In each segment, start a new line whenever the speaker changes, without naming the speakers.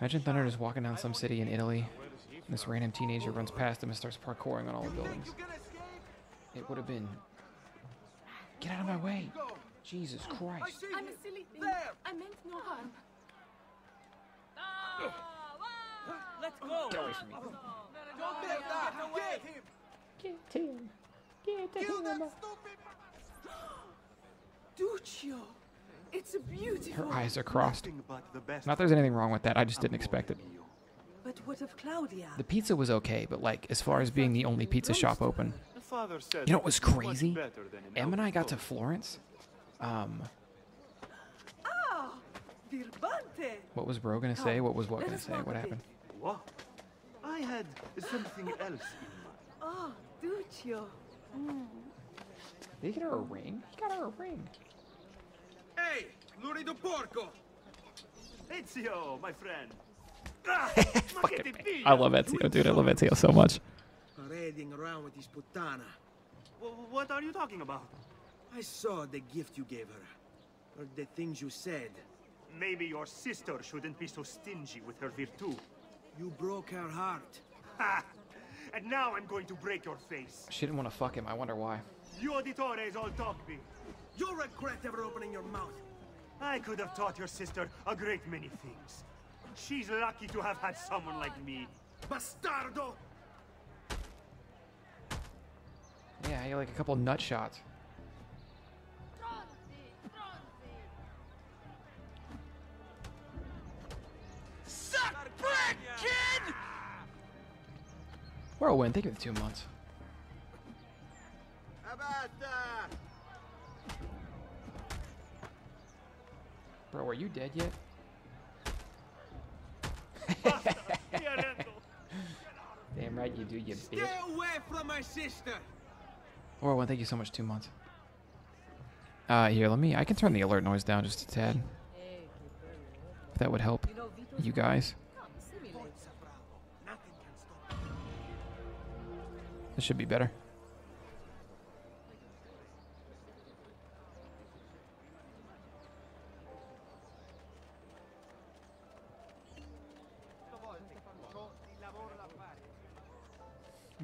Imagine Thunder just walking down some city in Italy. And this random teenager runs past him and starts parkouring on all the buildings. It would have been. Get out of my way! Jesus Christ.
I'm a silly thing. I meant no harm.
Let's go.
Get away from me.
Don't let that. Get him.
Get him. Get him.
Duccio. It's a beautiful.
Her eyes are crossed.
Nothing but
Not there's anything wrong with that. I just didn't expect it.
But what of Claudia?
The pizza was okay, but like as far as being the only pizza shop open,
The father said
You know what was crazy?
better
Em and I got to Florence. Um,
Ah,
what was Bro gonna say? What was what gonna say? What happened?
What? I had something else in mind.
Oh, Duccio.
Did he get her a ring? He got her a ring.
Hey, lurido porco.
Ezio, my friend. Ah, ma
Fucking
ti
man.
piglia?
I love Ezio, dude. I love Ezio so much.
Parading around with this puttana.
Wh- What are you talking about?
I saw the gift you gave her. Heard the things you said.
Maybe your sister shouldn't be so stingy with her virtù.
You broke her heart.
Ha! And now I'm going to break your face.
She didn't want to fuck him. I wonder why.
You auditores all taught me.
You'll regret ever opening your mouth.
I could have taught your sister a great many things. She's lucky to have had someone like me.
Bastardo!
Yeah, he like a couple nut shots.
Suck brick, kid!
Whirlwind, thank you for the two months. Uh, Bro, are you dead yet? Damn right you do, you
Stay
bitch.
away from my sister!
Whirlwind, thank you so much, two months. Uh, here, let me. I can turn the alert noise down just a tad. If that would help you guys. This should be better.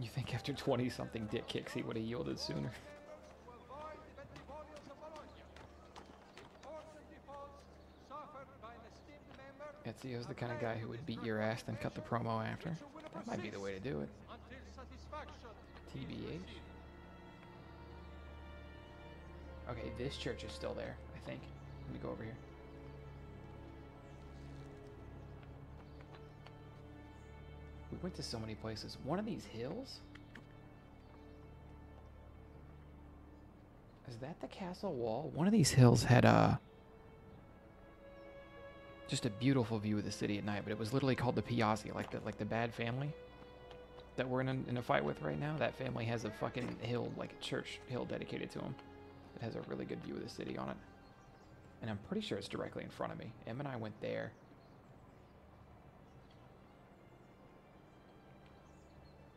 You think after 20 something dick kicks he would have yielded sooner? Ezio's the kind of guy who would beat your ass then cut the promo after. That might be the way to do it. TBH. Okay, this church is still there, I think. Let me go over here. We went to so many places. One of these hills? Is that the castle wall? One of these hills had a just a beautiful view of the city at night, but it was literally called the Piazzi, like the like the bad family that we're in a, in a fight with right now. That family has a fucking hill, like a church hill dedicated to them. It has a really good view of the city on it, and I'm pretty sure it's directly in front of me. Em and I went there.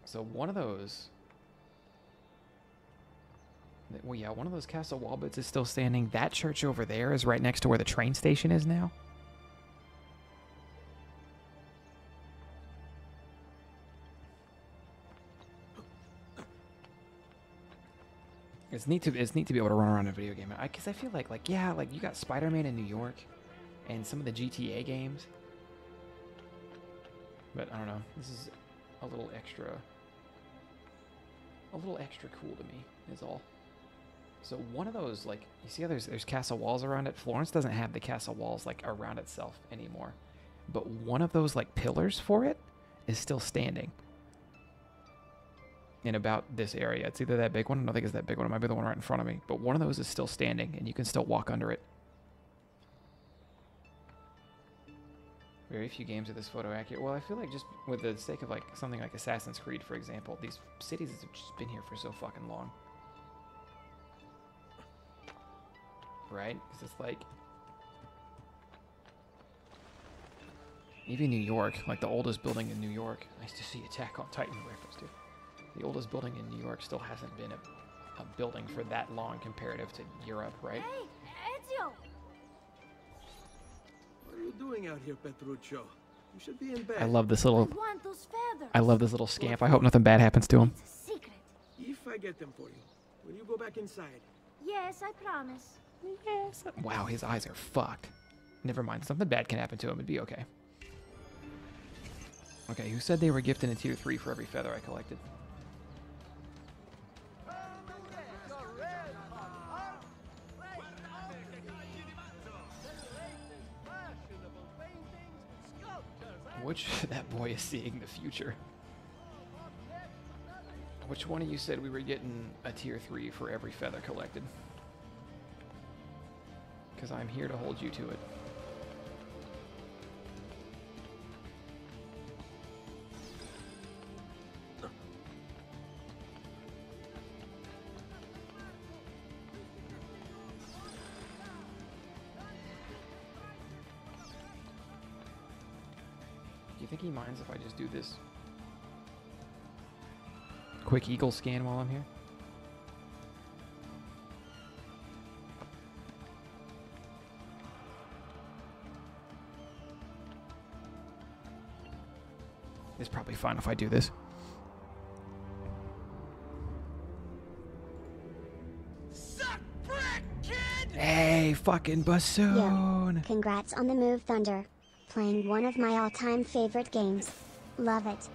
So one of those. Well, yeah, one of those castle wall bits is still standing. That church over there is right next to where the train station is now. It's neat to it's neat to be able to run around a video game. I cause I feel like like yeah, like you got Spider-Man in New York and some of the GTA games. But I don't know. This is a little extra a little extra cool to me is all. So one of those like you see how there's there's castle walls around it. Florence doesn't have the castle walls like around itself anymore. But one of those like pillars for it is still standing in about this area. It's either that big one. I don't think it's that big one. It might be the one right in front of me. But one of those is still standing, and you can still walk under it. Very few games are this photo accurate. Well, I feel like just with the sake of like something like Assassin's Creed, for example, these cities have just been here for so fucking long. Right? Because it's like even New York, like the oldest building in New York. Nice to see Attack on Titan reference to. The oldest building in New York still hasn't been a, a building for that long comparative to Europe, right?
Hey, Ezio!
What are you doing out here, Petruccio? You should be in bed.
I love this
I
little.
want those feathers.
I love this little scamp. I hope nothing bad happens to him.
It's a secret.
If I get them for you, will you go back inside?
Yes, I promise.
Wow, his eyes are fucked. Never mind. Something bad can happen to him. It'd be okay. Okay, who said they were gifting a tier 3 for every feather I collected? Which that boy is seeing the future. Which one of you said we were getting a tier 3 for every feather collected? Because I'm here to hold you to it. Do you think he minds if I just do this quick eagle scan while I'm here? It's fine if I do this. Hey, fucking bassoon!
Congrats on the move, Thunder. Playing one of my all-time favorite games. Love it.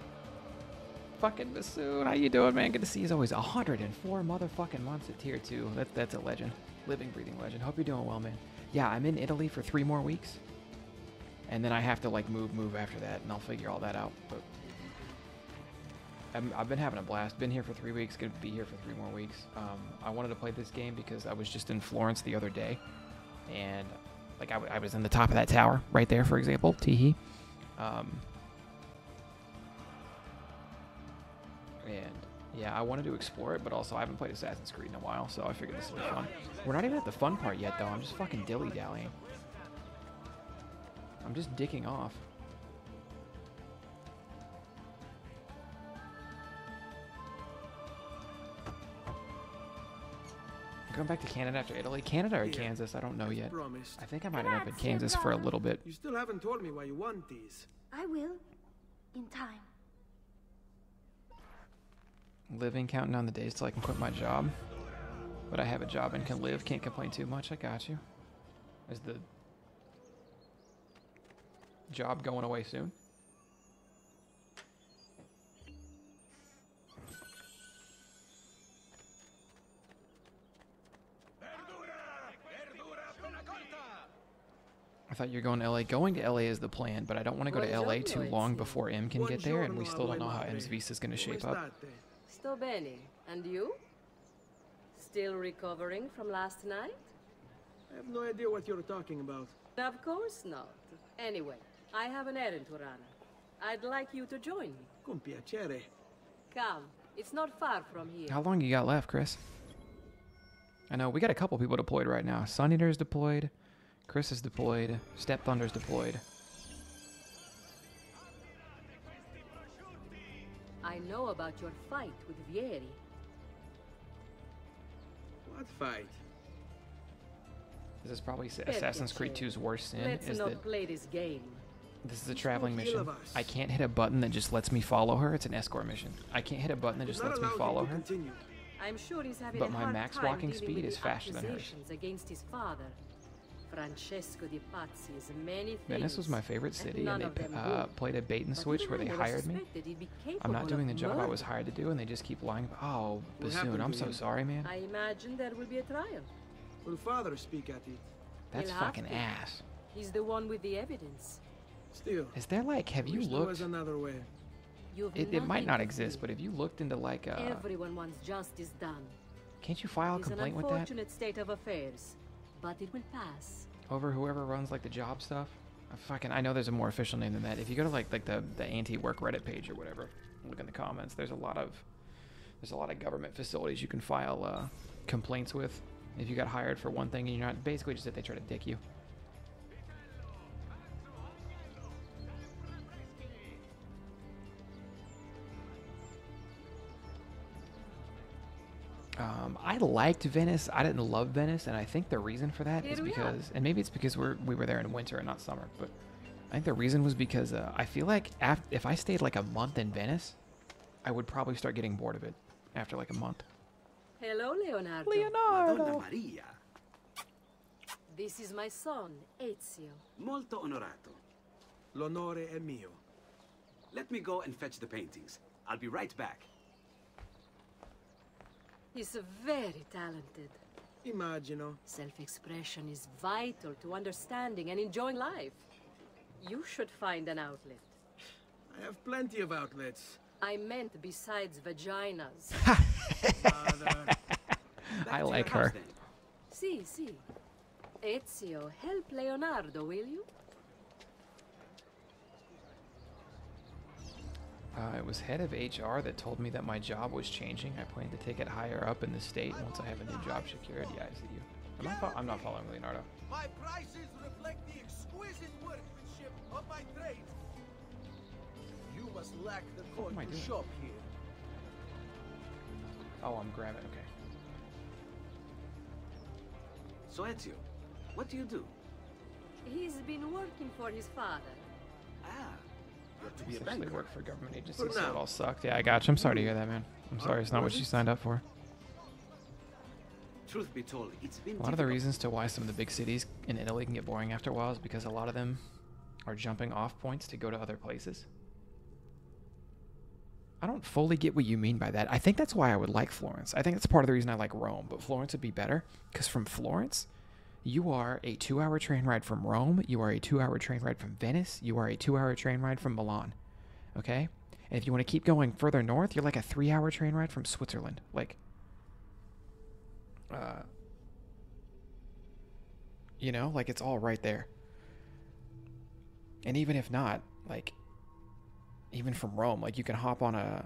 Fucking bassoon, how you doing, man? Good to see you. As always, 104 motherfucking months at tier two. That, that's a legend, living, breathing legend. Hope you're doing well, man. Yeah, I'm in Italy for three more weeks, and then I have to like move, move after that, and I'll figure all that out. But I'm, I've been having a blast. Been here for three weeks. Gonna be here for three more weeks. Um, I wanted to play this game because I was just in Florence the other day, and like I was in the top of that tower right there, for example. Teehee. Um, and yeah, I wanted to explore it, but also I haven't played Assassin's Creed in a while, so I figured this would be fun. We're not even at the fun part yet, though. I'm just fucking dilly dallying. I'm just dicking off. Going back to Canada after Italy? Canada or
Yeah,
Kansas? I don't know yet.
Promised.
I think I might end up in Kansas for a little bit.
You still haven't told me why you want these.
I will. In time.
Living, counting down the days till I can quit my job. But I have a job and can live. Can't complain too much. I got you. Is the job going away soon? Thought you were going to LA. Going to LA is the plan, but I don't want to go to LA too long before M can get there, and we still don't know how M's visa is going to shape up.
state?
Sto bene. And you? Still recovering from last night?
I have no idea what you're talking about.
Of course not. Anyway, I have an errand to run. I'd like you to join me.
Con piacere.
Come, it's not far from here.
How long you got left, Chris? I know we got a couple people deployed right now. Sun Eater's deployed, Chris is deployed, Step Thunder's deployed.
I know about your fight with Vieri.
What fight?
This is probably Sa- Assassin's Creed
c'è?
2's worst sin.
Let's
Is
not
that
play this game.
this is a traveling mission.
ill of us?
I can't hit a button that just lets me follow her. It's an escort mission. I can't hit a button that just lets me follow her.
I'm sure he's having
But
a
my
hard
max walking speed is faster than hers.
against his father.
Venice was my favorite city,
none
and they
them
uh, played a bait and switch where they hired me.
suspected he'd be
I'm not doing the
of
job I was hired to do, and they just keep lying. Oh,
What
Bassoon, I'm so
him?
sorry, man.
I imagine there will be a trial.
Will father speak at it?
That's
He'll
fucking ass.
He's the one with the evidence.
Still.
Is there like, have you
wish there was
looked?
another way.
It, it might not exist, but have you looked into like, a...
Everyone wants justice done.
can't you file a
an
complaint with that It's an
unfortunate state of affairs, but it will pass.
over whoever runs like the job stuff? I fucking, I know there's a more official name than that. If you go to like like the the anti-work Reddit page or whatever, look in the comments. There's a lot of there's a lot of government facilities you can file uh, complaints with if you got hired for one thing and you're not. Basically, just that they try to dick you. I liked Venice. I didn't love Venice, and I think the reason for that is
Here we
because, and maybe it's because we're we were there in winter and not summer, but I think the reason was because uh, I feel like af- if I stayed like a month in Venice, I would probably start getting bored of it after like a month.
Hello, Leonardo.
Madonna Maria.
This is my son, Ezio.
Molto onorato.
L'onore è mio.
Let me go and fetch the paintings. I'll be right back.
He's very talented.
Immagino.
Self-expression is vital to understanding and enjoying life. You should find an outlet.
I have plenty of outlets.
I meant besides vaginas.
Father.
I like
house
her.
then.
si, si. Ezio, help Leonardo, will you?
Uh, it was head of HR that told me that my job was changing. I plan to take it higher up in the state once I have a new job secured. Yeah, I see you. Am I fo- I'm not following Leonardo.
My prices reflect the exquisite workmanship of my trade. You must lack the
What
coin to
doing?
shop here.
Oh, I'm grabbing. Okay.
So Ezio, what do you do?
He's been working for his father.
Ah, to be a banker.
work for government agencies, so it all sucked. Yeah, I got you. I'm sorry to hear that, man. I'm sorry. It's not what you signed up for.
Truth be told, it's been
A lot of the reasons to why some of the big cities in Italy can get boring after a while is because a lot of them are jumping off points to go to other places. I don't fully get what you mean by that. I think that's why I would like Florence. I think that's part of the reason I like Rome, but Florence would be better because from Florence, you are a two hour train ride from Rome, you are a two hour train ride from Venice, you are a two hour train ride from Milan. Okay? And if you want to keep going further north, you're like a three hour train ride from Switzerland. Like, uh, you know, like it's all right there. And even if not, like, even from Rome, like you can hop on a.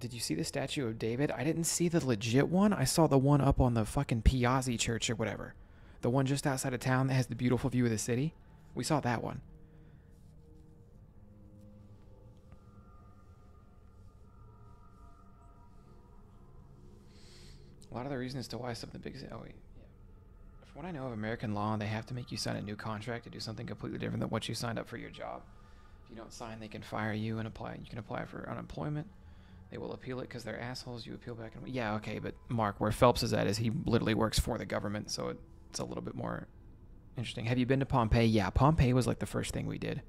Did you see the statue of David? I didn't see the legit one. I saw the one up on the fucking Piazzi Church or whatever. The one just outside of town that has the beautiful view of the city. We saw that one. A lot of the reasons to why some of the big. Oh. Yeah. From what I know of American law, they have to make you sign a new contract to do something completely different than what you signed up for your job. If you don't sign, they can fire you and apply. You can apply for unemployment. They will appeal it because they're assholes. You appeal back and yeah, okay. But Mark, where Phelps is at is he literally works for the government, so it, it's a little bit more interesting. Have you been to Pompeii? Yeah, Pompeii was like the first thing we did.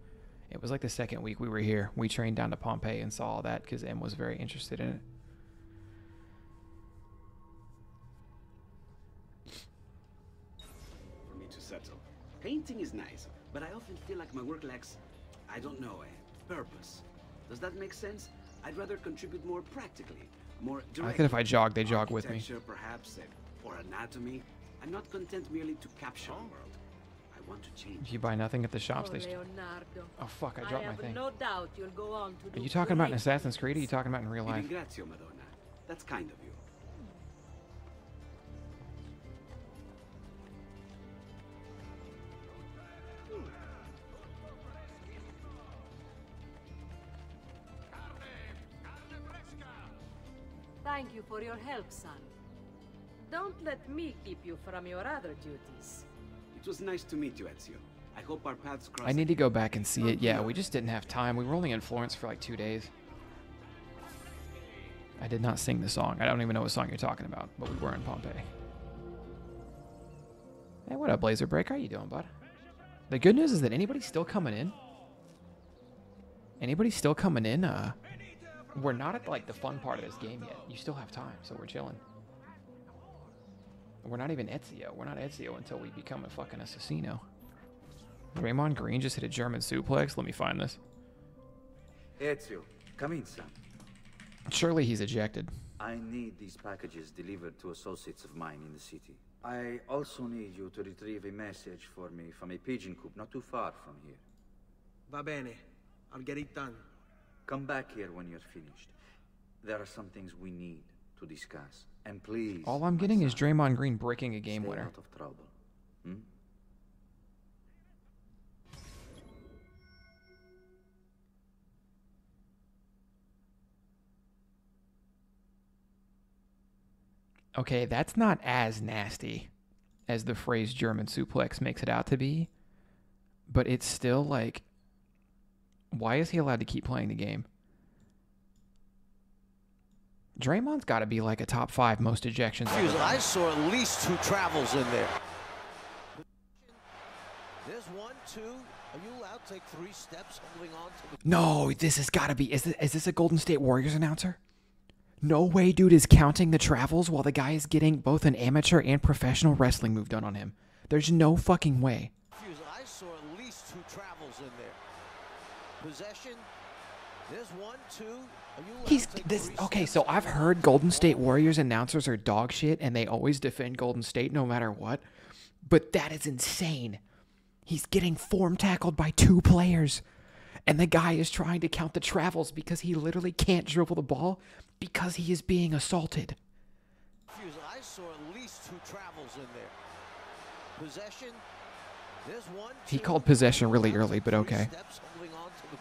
It was like the second week we were here. We trained down to Pompeii and saw all that because M was very interested in it.
for me to settle. Painting is nice, but I often feel like my work lacks, I don't know, a purpose. Does that make sense? I'd rather contribute more practically, more
I
directly.
like that if I jog, they jog with me.
Architecture, perhaps, uh, or anatomy. I'm not content merely to capture the world. I want to change.
If you buy nothing at the shops,
oh,
they. St-
Leonardo.
oh fuck! I
I
dropped my
have
thing.
no doubt you'll go on to
Are you talking about in Assassin's. Creed? Or are you talking about in real life?
ringrazio, Madonna. That's kind of you.
Thank you for your help, son. Don't let me keep you from your other duties.
It was nice to meet you, Ezio. I hope our paths cross.
I need to go back and see it. Yeah, we just didn't have time. We were only in Florence for like two days. I did not sing the song. I don't even know what song you're talking about, but we were in Pompeii. Hey, what up, Blazer Break? How you doing, bud? The good news is that anybody's still coming in. Anybody still coming in? Uh, we're not at like the fun part of this game yet. You still have time, so we're chilling. We're not even Ezio. We're not Ezio until we become a fucking assassino. Draymond Green just hit a German suplex. Let me find this.
Ezio, come in, son.
Surely he's ejected.
I need these packages delivered to associates of mine in the city. I also need you to retrieve a message for me from a pigeon coop not too far from here.
Va bene. I'll get it done.
Come back here when you're finished. There are some things we need to discuss. And please.
All I'm getting is Draymond Green breaking a game winner.
out of trouble. Hmm?
Okay, that's not as nasty as the phrase German suplex makes it out to be. but it's still like, why is he allowed to keep playing the game? Draymond's got to be like a top five most ejections.
I saw at least two travels in there. There's one, two. Are you allowed to take three steps holding on to the
No, this has got to be. Is this, is this a Golden State Warriors announcer? No way, dude is counting the travels while the guy is getting both an amateur and professional wrestling move done on him. There's no fucking way.
I saw at least two travels in there. Possession.
He's this okay. So I've heard Golden? State Warriors announcers are dog shit, and they always defend Golden State no matter what. But that is insane. He's getting form tackled by two players, and the guy is trying to count the travels because he literally can't dribble the ball because he is being assaulted.
I saw at least two travels in there. Possession. One.
He called possession really early, but okay.
Steps holding on to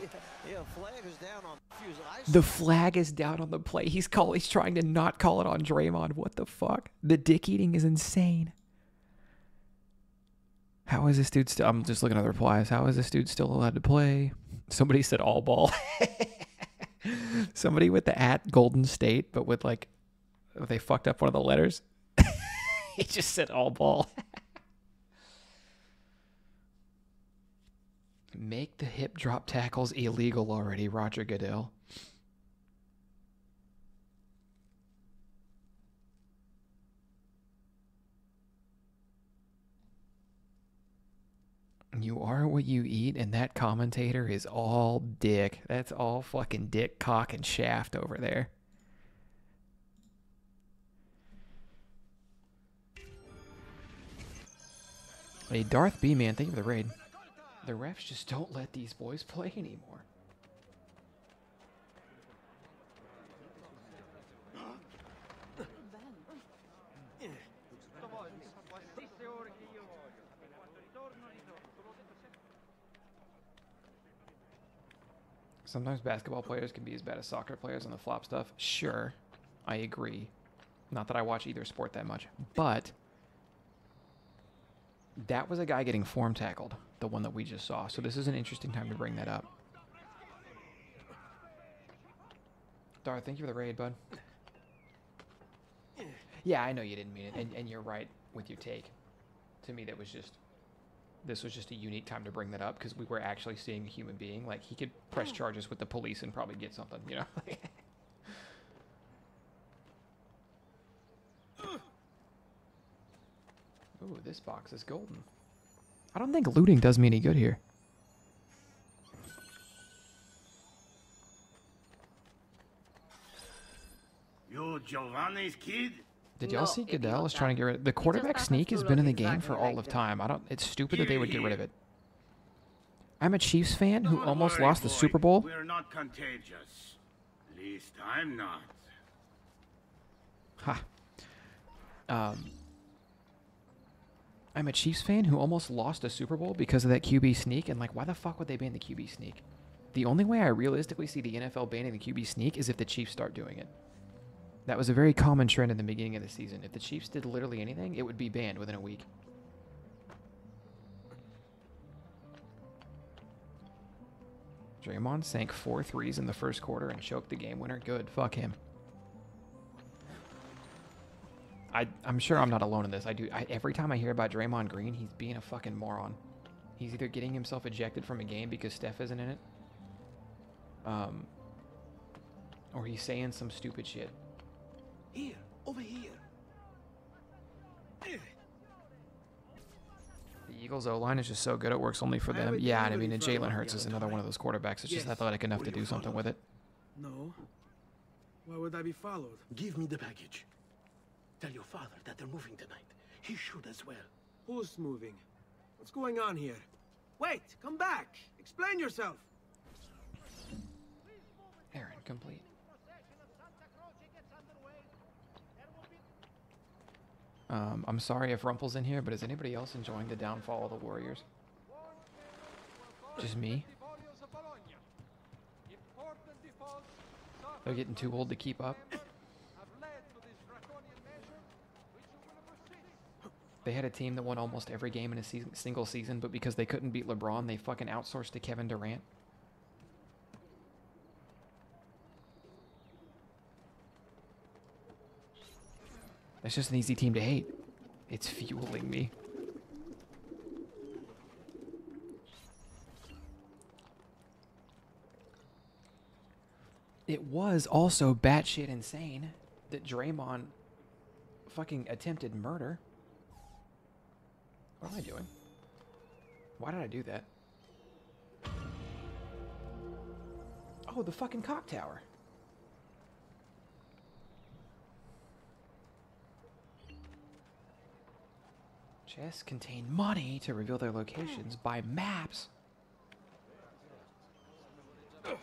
the yeah, flag is down on. Excuse me, I
The flag is down on the play. He's call. He's trying to not call it on Draymond. What the fuck? The dick eating is insane. How is this dude still? I'm just looking at the replies. How is this dude still allowed to play? Somebody said all ball. Somebody with the at Golden State, but with like, they fucked up one of the letters. he just said all ball. Make the hip drop tackles illegal already, Roger Goodell. You are what you eat, and that commentator is all dick. That's all fucking dick, cock, and shaft over there. Hey, Darth B, man, thank you for the raid. The refs just don't let these boys play anymore. Sometimes basketball players can be as bad as soccer players on the flop stuff. Sure, I agree. Not that I watch either sport that much, but that was a guy getting form tackled, the one that we just saw. So this is an interesting time to bring that up. Dar, thank you for the raid, bud. Yeah, I know you didn't mean it, and, and you're right with your take. To me, that was just this was just a unique time to bring that up because we were actually seeing a human being. Like he could press charges with the police and probably get something, you know. Ooh, this box is golden. I don't think looting does me any good here.
You Giovanni's kid?
Did y'all
No,
see
it
Goodell
was
is trying to get rid of the quarterback sneak has been in the game
exactly
for all
like
of time. I don't it's stupid that they would get rid of it. I'm a Chiefs fan who
Don't
almost
worry,
lost the
boy.
Super Bowl.
We're not contagious. At Least I'm not.
Ha. Um, I'm a Chiefs fan who almost lost a Super Bowl because of that QB sneak, and like, why the fuck would they ban the QB sneak? The only way I realistically see the NFL banning the QB sneak is if the Chiefs start doing it. That was a very common trend in the beginning of the season. If the Chiefs did literally anything, it would be banned within a week. Draymond sank four threes in the first quarter and choked the game winner. Good. Fuck him. I, I'm sure I'm not alone in this. I do. I, every time I hear about Draymond Green, he's being a fucking moron. He's either getting himself ejected from a game because Steph isn't in it, um, or he's saying some stupid shit.
Here, over here.
The Eagles O line is just so good; it works only for them. Yeah, and I mean, and
from
Jalen Hurts is another one of those quarterbacks that's just athletic enough to do something with it.
No. Why would I be followed? Give me the package. Tell your father that they're moving tonight. He should as well. Who's moving? What's going on here? Wait, come back. Explain yourself.
Aaron, complete. Um, I'm sorry if Rumple's in here, but is anybody else enjoying the downfall of the Warriors? Just me? They're getting too old to keep up. They had a team that won almost every game in a single season, but because they couldn't beat LeBron, they fucking outsourced to Kevin Durant. That's just an easy team to hate. It's fueling me. It was also batshit insane that Draymond fucking attempted murder. What am I doing? Why did I do that? Oh, the fucking cock tower. Chests contain money to reveal their locations hmm. by maps. Hold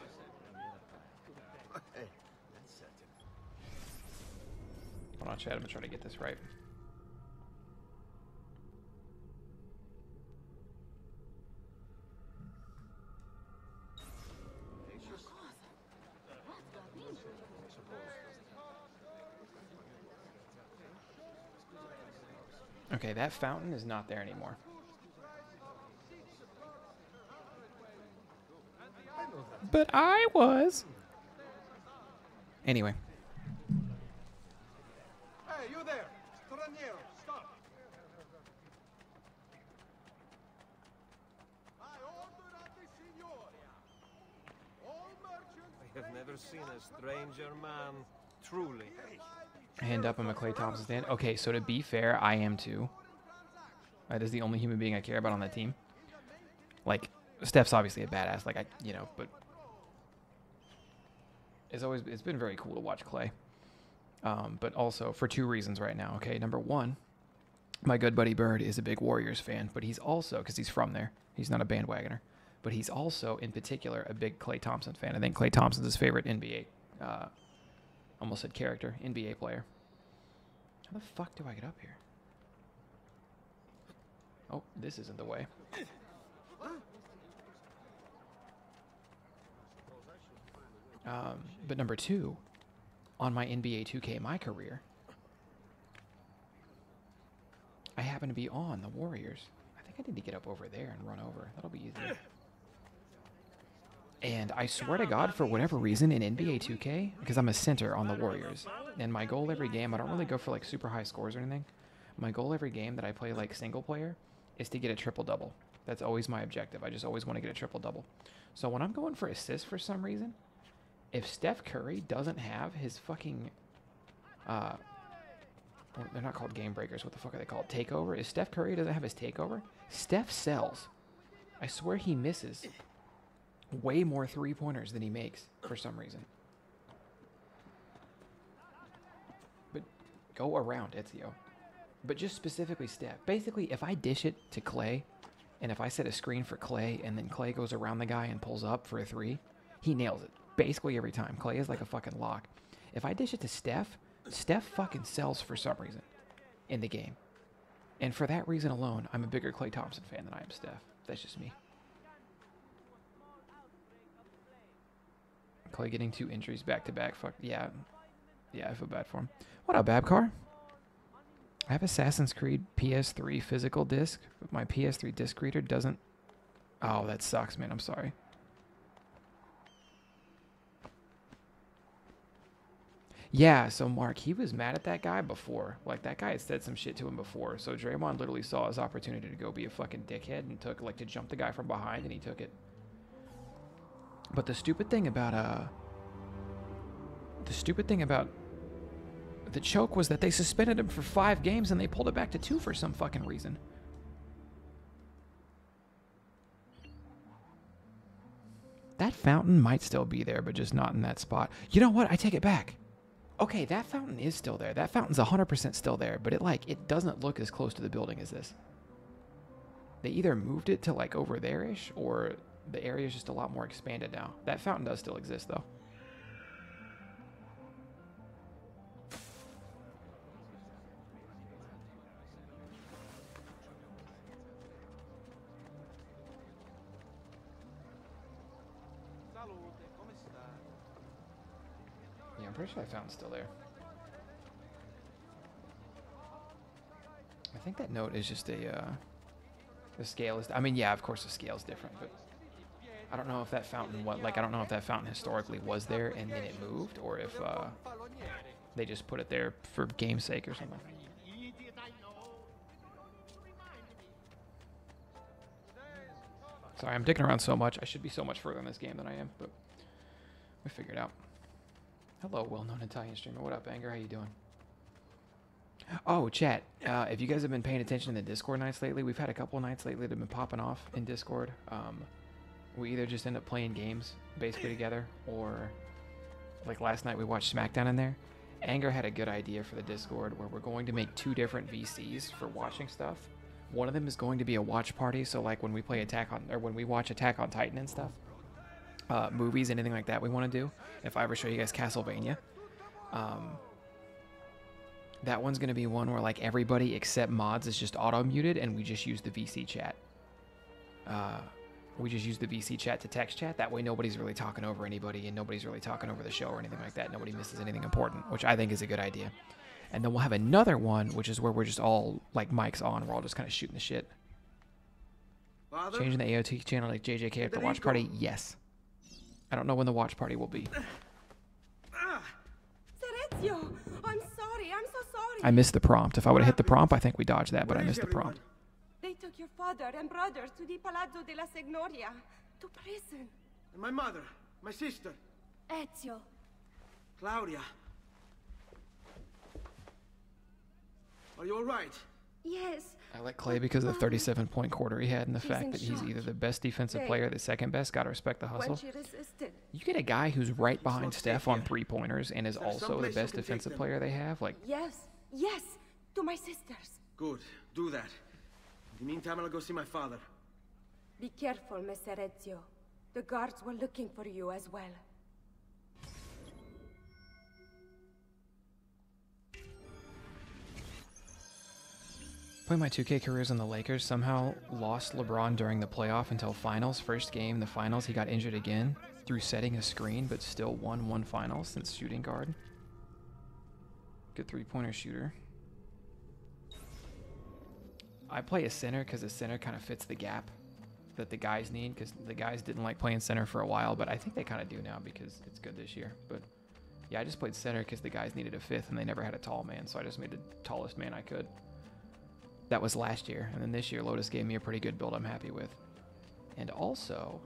on, Chad. I'm gonna try to get this right. Okay, that fountain is not there anymore. But I was. Anyway.
Hey, you there! Straniero, stop!
I have never seen a stranger man, truly.
Hand up, I'm a Klay Thompson stand. Okay, so to be fair, I am too. That is the only human being I care about on that team. Like, Steph's obviously a badass. Like I, you know, but it's always it's been very cool to watch Klay. Um, but also for two reasons right now. Okay, number one, my good buddy Bird is a big Warriors fan, but he's also because he's from there. He's not a bandwagoner, but he's also in particular a big Klay Thompson fan. I think Klay Thompson's his favorite NBA. Uh, almost said character NBA player. How the fuck do I get up here? Oh, this isn't the way. Um, but number two, on my NBA 2K My Career, I happen to be on the Warriors. I think I need to get up over there and run over. That'll be easier. And I swear to God, for whatever reason, in NBA 2K, because I'm a center on the Warriors, and my goal every game, I don't really go for like super high scores or anything. My goal every game that I play like single player is to get a triple double. That's always my objective. I just always want to get a triple double. So when I'm going for assists for some reason, if Steph Curry doesn't have his fucking, uh, they're not called game breakers. What the fuck are they called? Takeover. If Steph Curry doesn't have his takeover, Steph sells. I swear he misses way more three pointers than he makes for some reason. But go around Ezio. But just specifically Steph. Basically, if I dish it to Klay, and if I set a screen for Klay, and then Klay goes around the guy and pulls up for a three, he nails it. Basically every time. Klay is like a fucking lock. If I dish it to Steph, Steph fucking sells for some reason in the game. And for that reason alone, I'm a bigger Klay Thompson fan than I am Steph. That's just me. Klay getting two injuries back to back. Fuck yeah, yeah. I feel bad for him. What up, Babcar? I have Assassin's Creed PS3 physical disc, but my PS3 disc reader doesn't. Oh, that sucks, man. I'm sorry. Yeah, so Mark, he was mad at that guy before. Like that guy had said some shit to him before. So Draymond literally saw his opportunity to go be a fucking dickhead and took like to jump the guy from behind, and he took it. But the stupid thing about uh the stupid thing about the choke was that they suspended him for 5 games and they pulled it back to 2 for some fucking reason. That fountain might still be there, but just not in that spot. You know what? I take it back. Okay, that fountain is still there. That fountain's 100% still there, but it like it doesn't look as close to the building as this. They either moved it to like over there-ish or the area is just a lot more expanded now. That fountain does still exist though. That fountain's still there. I think that note is just a. Uh, the scale is. I mean, yeah, of course the scale is different, but I don't know if that fountain what like I don't know if that fountain historically was there and then it moved, or if uh, they just put it there for game's sake or something. Sorry, I'm dicking around so much. I should be so much further in this game than I am, but we figured out. Hello, well-known Italian streamer. What up, Anger? How you doing? Oh, chat. Uh, if you guys have been paying attention to the Discord nights lately, we've had a couple nights lately that have been popping off in Discord. Um, we either just end up playing games basically together, or like last night we watched SmackDown in there. Anger had a good idea for the Discord where we're going to make two different VCs for watching stuff. One of them is going to be a watch party, so like when we play Attack on or when we watch Attack on Titan and stuff, uh, movies, anything like that we want to do. If I ever show you guys Castlevania, um, that one's going to be one where like everybody except mods is just auto muted and we just use the VC chat. Uh, we just use the VC chat to text chat. That way nobody's really talking over anybody and nobody's really talking over the show or anything like that. Nobody misses anything important, which I think is a good idea. And then we'll have another one, which is where we're just all like mics on. We're all just kind of shooting the shit.
Father?
Changing the AOT channel like JJK at the watch party? Yes. I don't know when the watch party will be.
Serezio, I'm sorry. I'm so sorry.
I missed the prompt. If I would have hit the prompt, I think we dodged that, but I missed the prompt.
They took your father and brothers to the Palazzo della Signoria, to prison.
And my mother, my sister,
Ezio.
Claudia. Are you all right?
Yes.
I like Klay because of the 37 point quarter he had and the
She's
fact
in
that he's either the best defensive
They-
player, the second best. Gotta respect the hustle. You get a guy who's right behind Steph on three pointers and is
Is
also the best defensive player they have. Like,
Yes, yes, to my sisters.
Good. Do that. In the meantime, I'll go see my father.
Be careful, Messer Ezio. The guards were looking for you as well.
My 2K careers in the Lakers, somehow lost LeBron during the playoff until finals. First game, the finals, he got injured again through setting a screen, but still won one final since shooting guard. Good three pointer shooter. I play a center because a center kind of fits the gap that the guys need because the guys didn't like playing center for a while, but I think they kind of do now because it's good this year. But yeah, I just played center because the guys needed a fifth and they never had a tall man, so I just made the tallest man I could. That was last year, and then this year Lotus gave me a pretty good build I'm happy with. And also,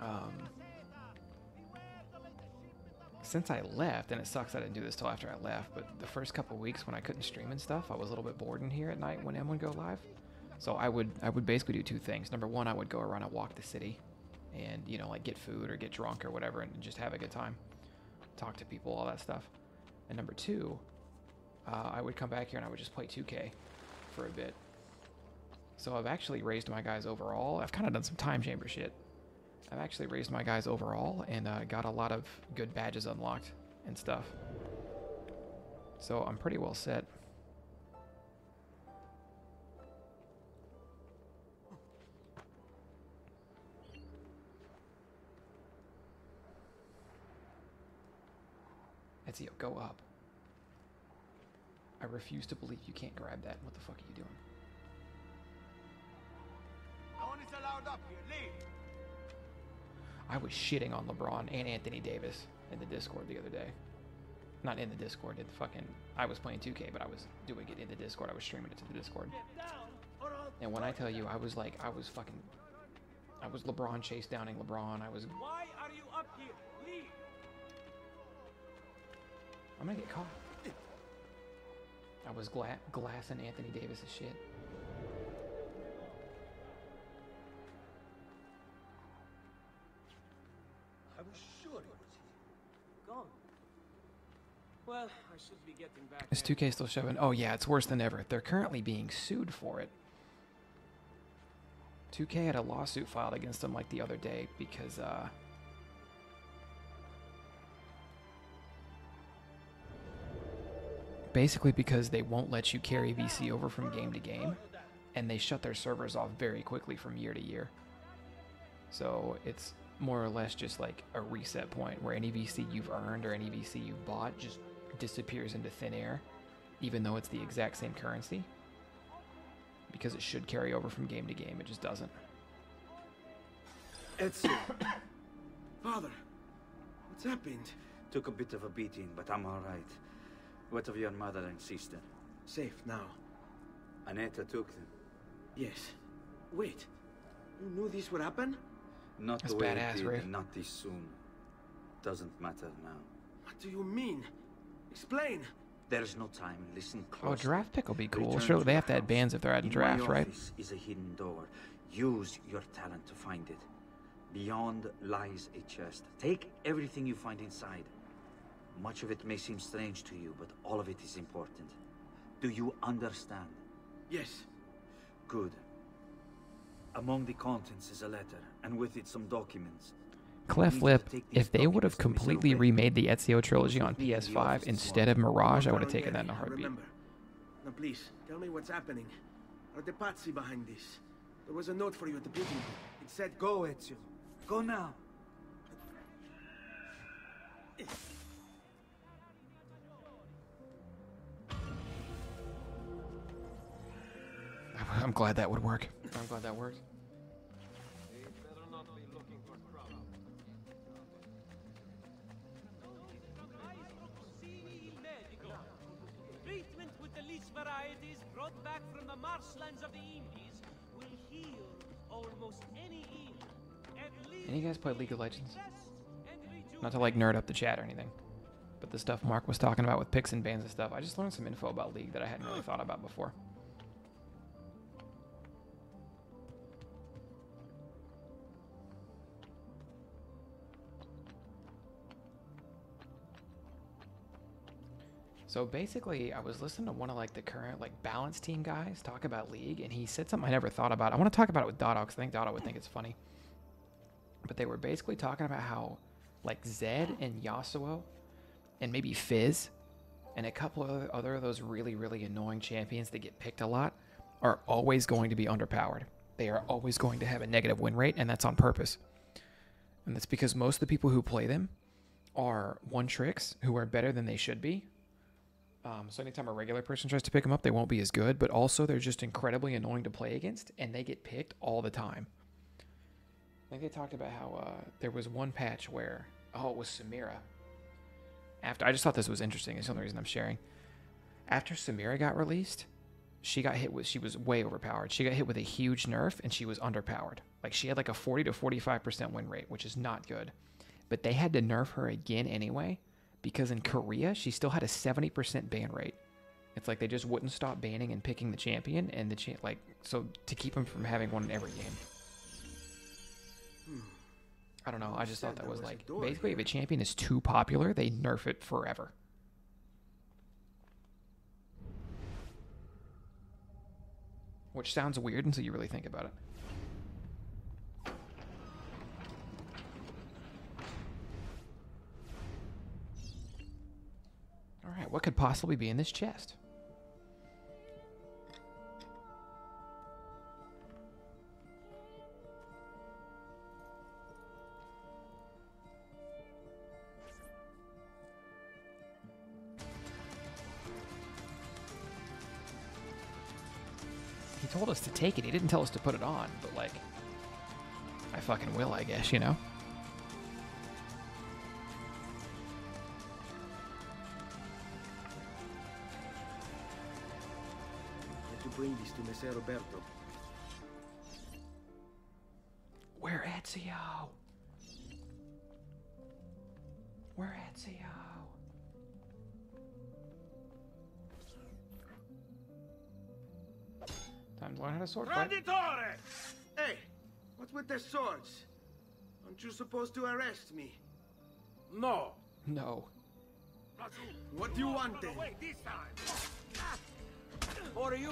um, since I left, and it sucks I didn't do this till after I left, but the first couple weeks when I couldn't stream and stuff, I was a little bit bored in here at night when M would go live. So I would I would basically do two things. Number one, I would go around and walk the city, and you know like get food or get drunk or whatever, and just have a good time, talk to people, all that stuff. And number two, uh, I would come back here and I would just play 2K for a bit. So I've actually raised my guys overall. I've kind of done some time chamber shit. I've actually raised my guys overall and uh, got a lot of good badges unlocked and stuff. So I'm pretty well set. Ezio, go up. I refuse to believe you can't grab that. What the fuck are you doing?
No one is allowed up here. Leave.
I was shitting on LeBron and Anthony Davis in the Discord the other day. Not in the Discord, in the fucking. I was playing 2K, but I was doing it in the Discord. I was streaming it to the Discord. And when I tell you, I was like, I was fucking. I was LeBron chase downing LeBron. I was.
Why are you up here? Leave.
I'm gonna get caught. I was gla- glassing Anthony Davis' shit.
I was sure it was here. Gone. Well, I should be getting back.
Is 2K still showing? Oh yeah, it's worse than ever. They're currently being sued for it. 2K had a lawsuit filed against them like the other day because uh basically because they won't let you carry VC over from game to game and they shut their servers off very quickly from year to year. So it's more or less just like a reset point where any VC you've earned or any VC you've bought just disappears into thin air even though it's the exact same currency. Because it should carry over from game to game, it just doesn't.
Ezio. Father, what's happened?
Took a bit of a beating, but I'm all right. What of your mother and sister?
Safe now.
Annetta took them.
Yes. Wait. You knew this would happen?
Not
That's
the way
badass,
it did,
Rick.
and not this soon. Doesn't matter now.
What do you mean? Explain.
There's no time. Listen close.
Oh,
closely.
draft pick will be cool.
Return
Surely they have to add
house.
bands if they're adding
In
draft,
my
right?
office is a hidden door. Use your talent to find it. Beyond lies a chest. Take everything you find inside. Much of it may seem strange to you, but all of it is important. Do you understand?
Yes.
Good. Among the contents is a letter, and with it some documents.
Clef Lip,
to take these
if they would have
documents to Mr.
completely remade the Ezio trilogy on
With me in the
PS5 instead of. Mirage, I would have taken that in a heartbeat.
Remember. Now please, tell me what's happening. Are the Pazzi behind this? There was a note for you at the pigeon. It said go, Ezio.
Go now.
I'm glad that would work. I'm glad that worked.
Treatment with the least varieties brought back from the marshlands of the Indies will heal almost any ill. At least
Any guys play League of Legends? Not to like nerd up the chat or anything, but the stuff Mark was talking about with picks and bans and stuff, I just learned some info about League that I hadn't really thought about before. So basically, I was listening to one of like the current like balance team guys talk about League, and he said something I never thought about. I want to talk about it with Dotto because I think Dotto would think it's funny. But they were basically talking about how like Zed and Yasuo and maybe Fizz and a couple of other- other of those really, really annoying champions that get picked a lot are always going to be underpowered. They are always going to have a negative win rate, and that's on purpose. And that's because most of the people who play them are one tricks who are better than they should be. Um, so anytime a regular person tries to pick them up, they won't be as good. But also, they're just incredibly annoying to play against, and they get picked all the time. I think they talked about how uh, there was one patch where oh, it was Samira. After I just thought this was interesting. It's the only reason I'm sharing. After Samira got released, she got hit with she was way overpowered. She got hit with a huge nerf and she was underpowered. Like she had like a 40 to 45% win rate, which is not good. But they had to nerf her again anyway because in Korea she still had a 70% ban rate. It's like they just wouldn't stop banning and picking the champion and the cha- like so to keep him from having one in every game. I don't know. I just thought that was
was
like basically if a champion is too popular, they nerf it forever. Which sounds weird until you really think about it. All right, what could possibly be in this chest? He told us to take it. He didn't tell us to put it on, but like, I fucking will, I guess, you know?
Bring this to Messer Uberto.
Where Ezio? Where Ezio? Time to learn how to sword fight.
Traditore! Hey, what's with the swords? Aren't you supposed to arrest me? No.
No.
What do you want then?
Or you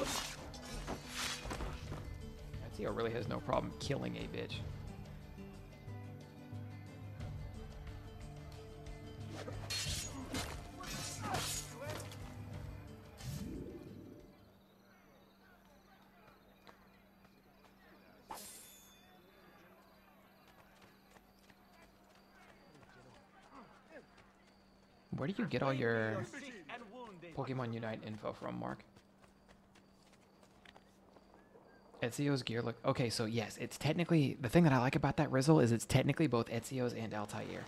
Ezio really has no problem killing a bitch. Where do you get all your
sick and wounded.
Pokemon Unite info from Mark. Ezio's gear look okay. So yes, it's technically the thing that I like about that Rizzle is it's technically both Ezio's and Altair.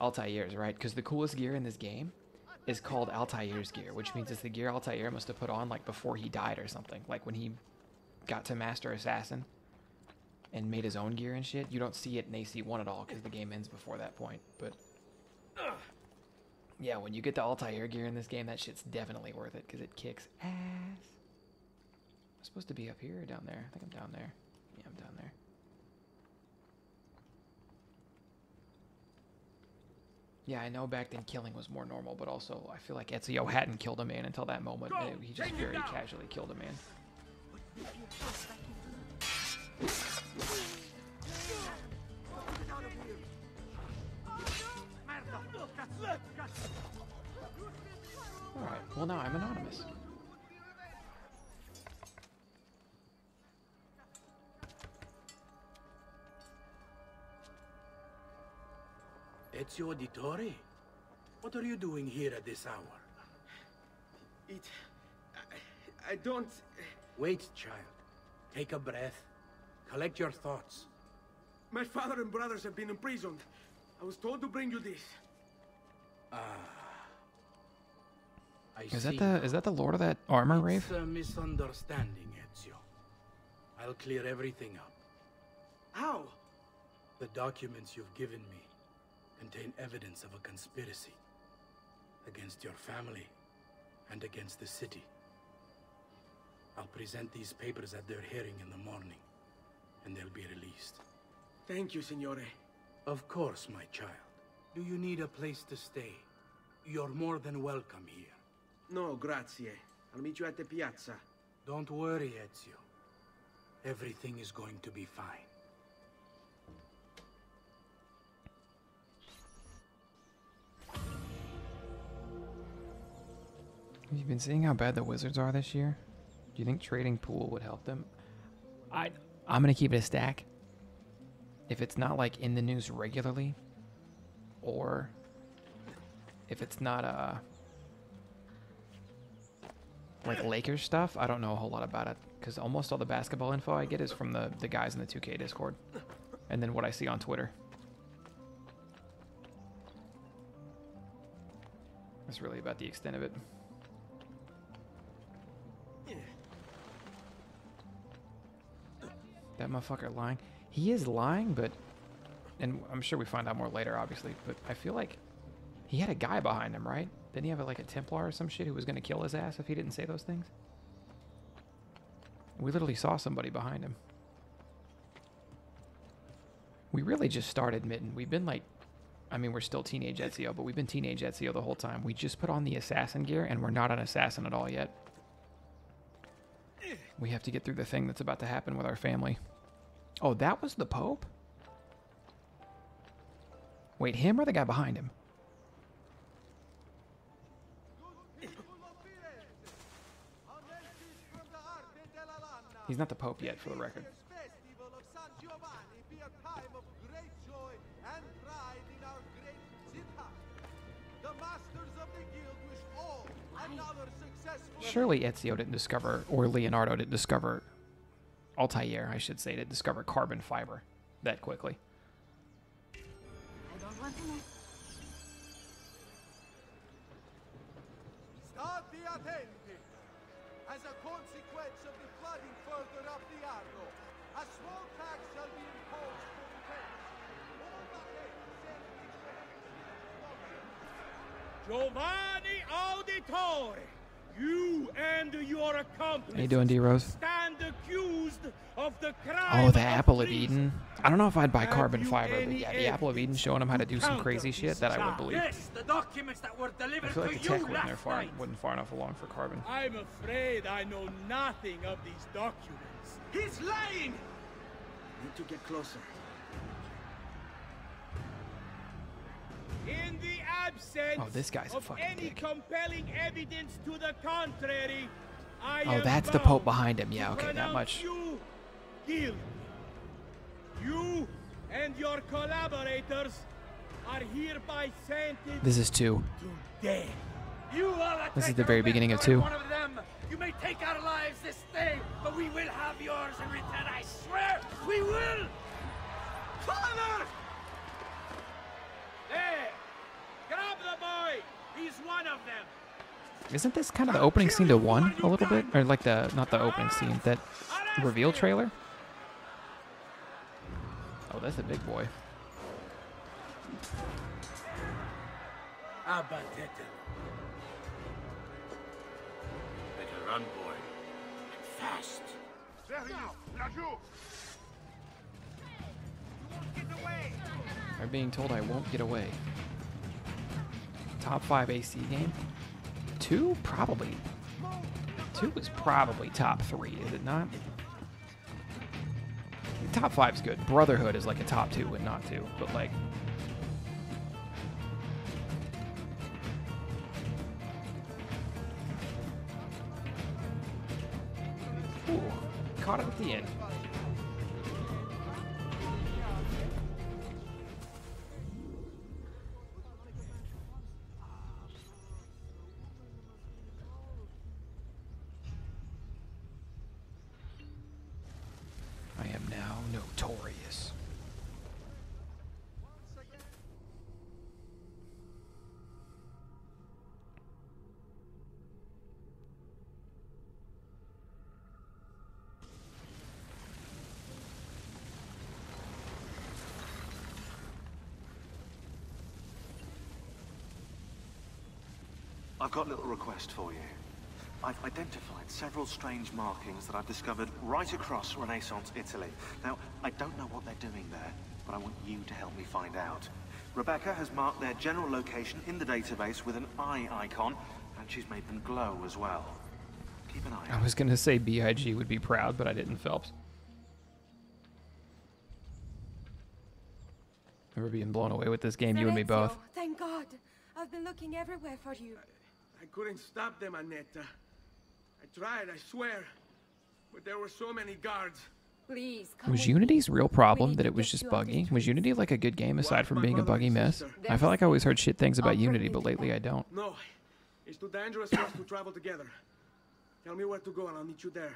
Altair's right because the coolest gear in this game is called Altair's gear, which means it's the gear Altair must have put on like before he died or something. Like when he got to Master Assassin and made his own gear and shit. You don't see it in AC1 at all because the game ends before that point. But yeah, when you get the Altair gear in this game, that shit's definitely worth it because it kicks ass. I'm supposed to be up here or down there? I think I'm down there. Yeah, I'm down there. Yeah, I know back then killing was more normal, but also I feel like Ezio hadn't killed a man until that moment. it- he just very casually killed a man. Alright, well now I'm anonymous.
Ezio Auditore? What are you doing here at this hour?
It... I, I don't...
Wait, child. Take a breath. Collect your thoughts.
My father and brothers have been imprisoned. I was told to bring you this.
Ah. I
Is that the
now.
is that the Lord of that armor, Rafe?
It's a misunderstanding, Ezio. I'll clear everything up.
How?
The documents you've given me contain evidence of a conspiracy against your family and against the city. I'll present these papers at their hearing in the morning, and they'll be released.
Thank you, Signore.
Of course, my child. Do you need a place to stay? You're more than welcome here.
No, grazie. I'll meet you at the piazza.
Don't worry, Ezio. Everything is going to be fine.
Have you been seeing how bad the Wizards are this year? Do you think trading pool would help them? I I'm gonna keep it a stack. If it's not like in the news regularly, or if it's not uh like Lakers stuff, I don't know a whole lot about it because almost all the basketball info I get is from the the guys in the 2K Discord, and then what I see on Twitter. That's really about the extent of it. That motherfucker lying. He is lying, but and I'm sure we find out more later, obviously. But I feel like he had a guy behind him, right? Didn't he have a, like a Templar or some shit who was gonna kill his ass if he didn't say those things? We literally saw somebody behind him. We really just started Mitten. We've been like, I mean, we're still teenage Ezio, but we've been teenage Ezio the whole time. We just put on the assassin gear, and we're not an assassin at all yet. We have to get through the thing that's about to happen with our family. Oh, that was the Pope? Wait, him or the guy behind him? He's not the Pope yet, for the record. Surely Ezio didn't discover, or Leonardo didn't discover, Altair, I should say, didn't discover carbon fiber that quickly.
I don't want to know.
State attenti! As a consequence of the flooding further up the Arno, a small tax shall be imposed for repairs. All that
Giovanni Auditore, you and your accomplices
How you doing, D-Rose?
stand accused of the
Oh, the Apple of
treason.
Eden. I don't know if I'd buy carbon fiber, but yeah, the Apple of Eden showing him how to do some crazy shit that I would believe.
Yes, the documents that were
I
delivered
feel like
to
the
you
tech wasn't, there far,
night.
wasn't far enough along for carbon.
I'm afraid I know nothing of these documents.
He's lying!
Need to get closer.
In the absence
Oh, this guy's a
of
fucking
any
dick.
compelling evidence to the contrary, I
Oh,
am
that's the Pope behind him. Yeah, okay, that much.
You guilty. You and your collaborators are hereby sentenced
This is two.
to.
You are
This is the very beginning of two.
One of them. You may take our lives this day, but we will have yours in return. I swear, we will. Father! There! Grab the boy! He's one of them!
Isn't this kind of the opening scene to one a little bit, or like the not the opening scene, that reveal trailer? Oh, that's a big boy.
Ah, Abatete. Uh, better run, boy. And fast.
I'm being told I won't get away. Top five AC game? Two? Probably. Two is probably top three, is it not? Top five's good. Brotherhood is like a top two, and not two. But like, ooh, caught it at the end.
I've got a little request for you. I've identified several strange markings that I've discovered right across Renaissance Italy. Now, I don't know what they're doing there, but I want you to help me find out. Rebecca has marked their general location in the database with an eye icon, and she's made them glow as well. Keep an eye
I was gonna say BIG would be proud, but I didn't, Phelps. We're being blown away with this game, you and me both.
Thank God. I've been looking everywhere for you.
I couldn't stop them, Annetta. I tried, I swear. But there were so many guards.
Please,
Was Unity's real problem that it was just buggy? Was Unity like a good game aside from being a buggy mess? I feel like I always heard shit things about Unity, but lately I don't.
No, it's too dangerous for us to travel together. Tell me where to go and I'll meet you there.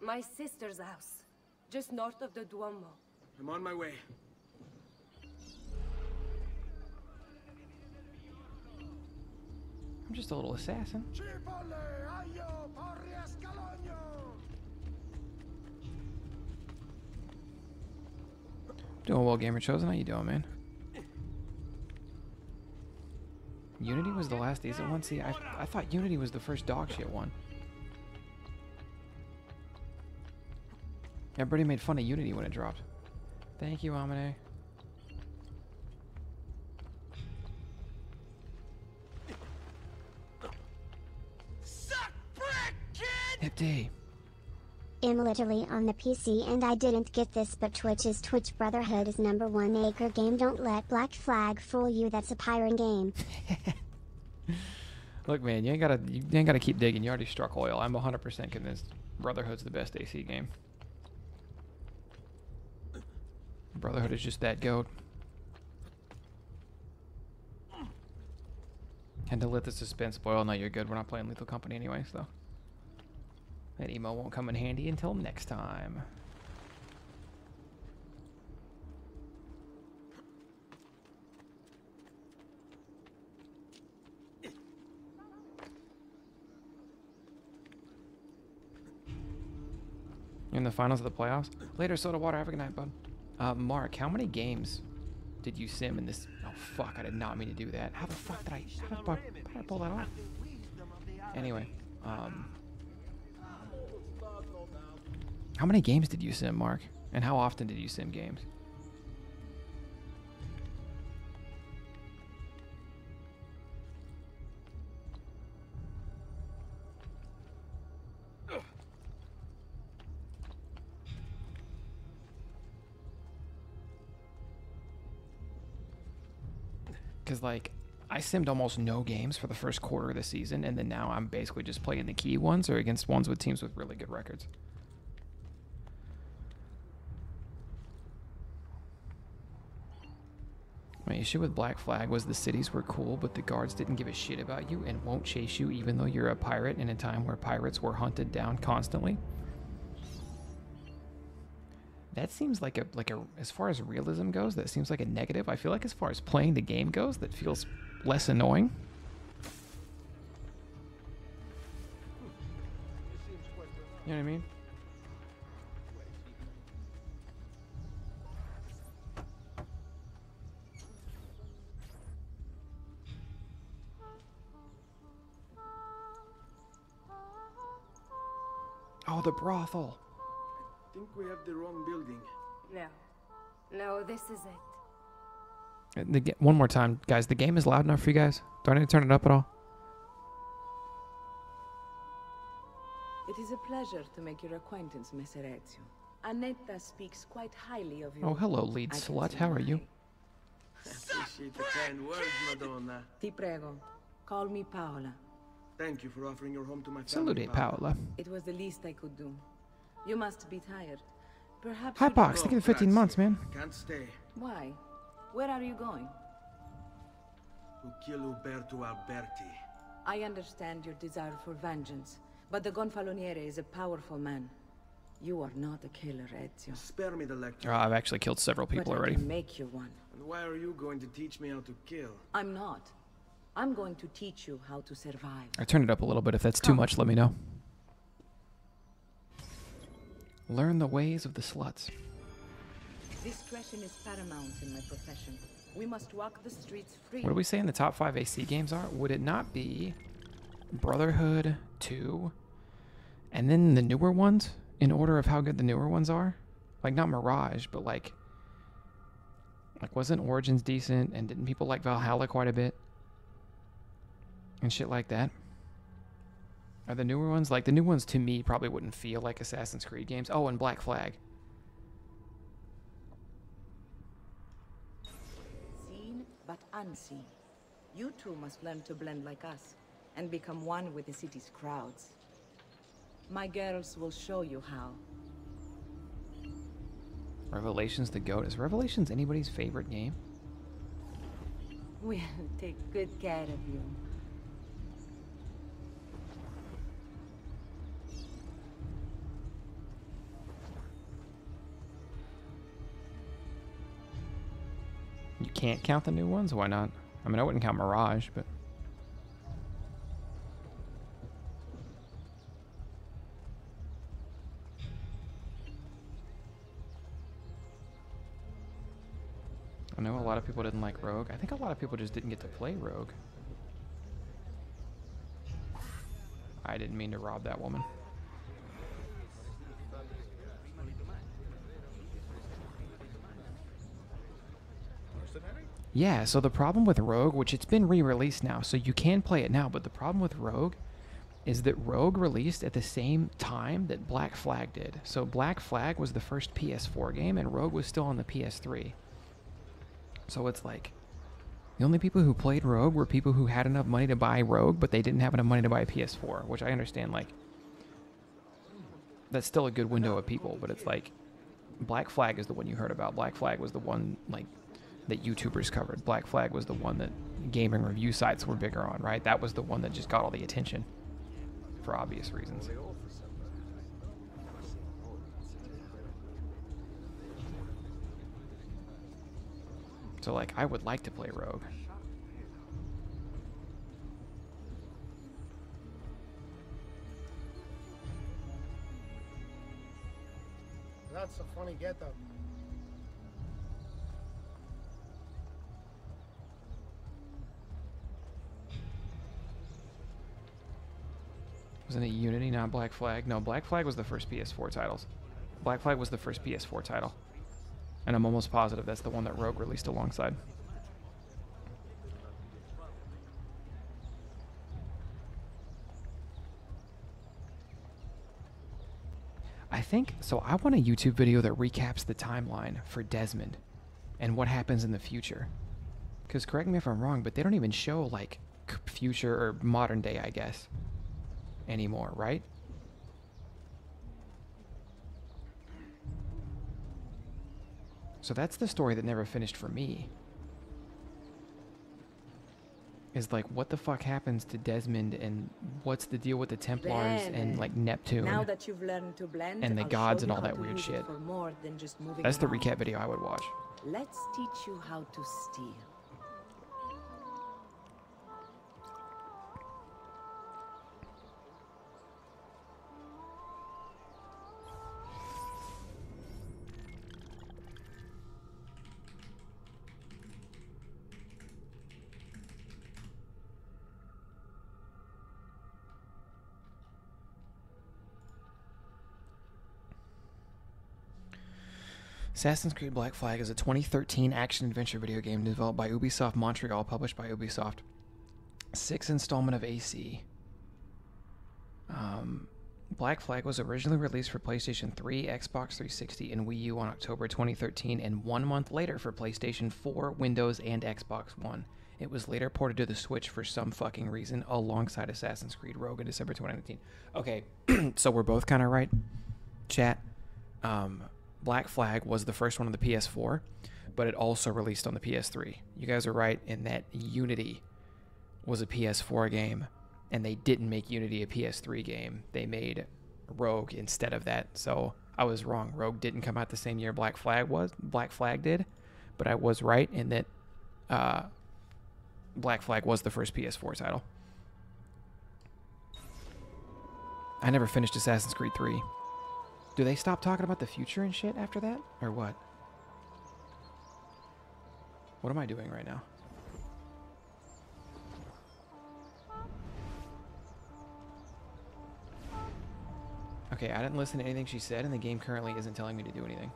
My sister's house, just north of the Duomo.
I'm on my way.
I'm just a little assassin. Doing well, Gamer Chosen. How you doing, man? Unity was the last decent one. See, I, I thought Unity was the first dog shit one. Everybody made fun of Unity when it dropped. Thank you, Amine. Hip.
I'm literally on the PC and I didn't get this but Twitch's Twitch Brotherhood is number one acre game don't let Black Flag fool you that's a pirate game.
Look, man, you ain't gotta you ain't gotta keep digging. You already struck oil. I'm 100% convinced Brotherhood's the best AC game. Brotherhood is just that goat. Had to let the suspense spoil. No, you're good. We're not playing Lethal Company anyway, so that emo won't come in handy until next time. In the finals of the playoffs. Later, soda water. Have a good night, bud. Uh, Mark, how many games did you sim in this? Oh fuck! I did not mean to do that. How the fuck did I? How did I, how did I pull that off? Anyway, um, how many games did you sim, Mark? And how often did you sim games? Because, like, I simmed almost no games for the first quarter of the season, and then now I'm basically just playing the key ones or against ones with teams with really good records. My issue with Black Flag was the cities were cool, but the guards didn't give a shit about you and won't chase you even though you're a pirate in a time where pirates were hunted down constantly. That seems like a like a as far as realism goes, that seems like a negative. I feel like as far as playing the game goes, that feels less annoying. You know what I mean? Oh, the brothel.
I think we have the wrong building.
No. No, this is it.
The, ga- one more time, guys. The game is loud enough for you guys. Do I need to turn it up at all?
It is a pleasure to make your acquaintance, Messer Ezio. Annetta speaks quite highly of you.
Oh, hello, lead
I
slut. How are
why.
you?
Appreciate the kind words, Madonna.
Ti prego. Call me Paola.
Thank you for offering your home to my family.
Salute, Paola.
It was the least I could do. You must be tired. Perhaps
Hi,
you'd-
Box. Thank you 15 months, man.
I can't stay.
Why? Where are you going?
To kill Uberto Alberti.
I understand your desire for vengeance, but the Gonfaloniere is a powerful man. You are not a killer, Ezio.
Spare me the lecture.
Oh, I've actually killed several people
but I
already.
can make you one.
And why are you going to teach me how to kill?
I'm not. I'm going to teach you how to survive.
I turned it up a little bit. If that's too much, let me know. Learn the ways of the sluts.
Discretion is paramount in my profession. We must walk the streets free.
What do we say in the top five AC games are? Would it not be Brotherhood 2 and then the newer ones in order of how good the newer ones are? Like, not Mirage, but like. Like, wasn't Origins decent? And didn't people like Valhalla quite a bit? And shit like that? Are the newer ones? Like, the new ones to me probably wouldn't feel like Assassin's Creed games. Oh, and Black Flag.
Seen but unseen. You too must learn to blend like us and become one with the city's crowds. My girls will show you how.
Revelations the GOAT. Is Revelations anybody's favorite game?
We'll take good care of you.
Can't count the new ones? Why not? I mean, I wouldn't count Mirage, but. I know a lot of people didn't like Rogue. I think a lot of people just didn't get to play Rogue. I didn't mean to rob that woman. Yeah, so the problem with Rogue, which it's been re-released now, so you can play it now, but the problem with Rogue is that Rogue released at the same time that Black Flag did. So Black Flag was the first PS4 game and Rogue was still on the PS3. So it's like the only people who played Rogue were people who had enough money to buy Rogue, but they didn't have enough money to buy a PS4, which I understand like that's still a good window of people, but it's like Black Flag is the one you heard about. Black Flag was the one like that YouTubers covered. Black Flag was the one that gaming review sites were bigger on, right? That was the one that just got all the attention for obvious reasons. So like I would like to play Rogue.
That's a funny getup.
Wasn't it Unity, not Black Flag? No, Black Flag was the first PS4 titles. Black Flag was the first PS4 title. And I'm almost positive that's the one that Rogue released alongside. I think so. I want a YouTube video that recaps the timeline for Desmond and what happens in the future. Because correct me if I'm wrong, but they don't even show like future or modern day, I guess, anymore, right? So that's the story that never finished for me. is like what the fuck happens to Desmond and what's the deal with the Templars and like Neptune
Now that you've learned to blend,
and the
I'll
gods and all that weird shit.
More than just moving
That's the recap video I would watch.
Let's teach you how to steal.
Assassin's Creed Black Flag is a 2013 action adventure video game developed by Ubisoft Montreal, published by Ubisoft. Sixth installment of AC. Um, Black Flag was originally released for PlayStation 3, Xbox 360, and Wii U on October 2013, and one month later for PlayStation 4, Windows, and Xbox One. It was later ported to the Switch for some fucking reason, alongside Assassin's Creed Rogue in December 2019. Okay, so we're both kind of right, chat. Um, Black Flag was the first one on the PS4, but it also released on the PS3. You guys are right in that Unity was a PS4 game, and they didn't make Unity a PS3 game. They made Rogue instead of that. So I was wrong. Rogue didn't come out the same year Black Flag was. Black Flag did, but I was right in that uh, Black Flag was the first PS4 title. I never finished Assassin's Creed 3. Do they stop talking about the future and shit after that? Or what? What am I doing right now? Okay, I didn't listen to anything she said, and the game currently isn't telling me to do anything.